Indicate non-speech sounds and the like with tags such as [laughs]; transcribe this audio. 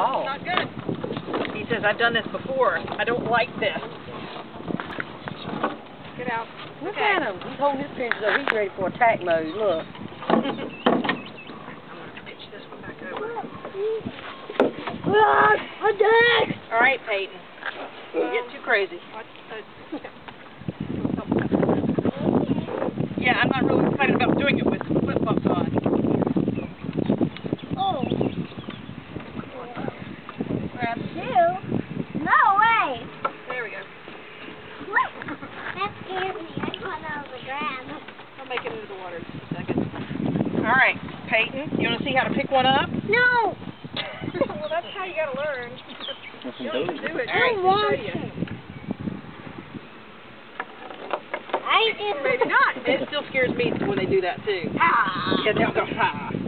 ball. Not good. He says, I've done this before. I don't like this. Get out. Look Okay. at him. He's holding his pinches up. He's ready for attack mode. Look. [laughs] I'm going to pitch this one back over. Ah, attack! All right, Peyton. Don't get too crazy. [laughs] Grab two. No way. There we go. that scared me. I got out of the ground. I'll make it into the water in just a second. All right, Peyton, you want to see how to pick one up? No. [laughs] well, that's how you got to learn. you don't do it. I All want show you. to. I just. Maybe not. It still scares me when they do that too. Ah. Yeah, they'll go, ha.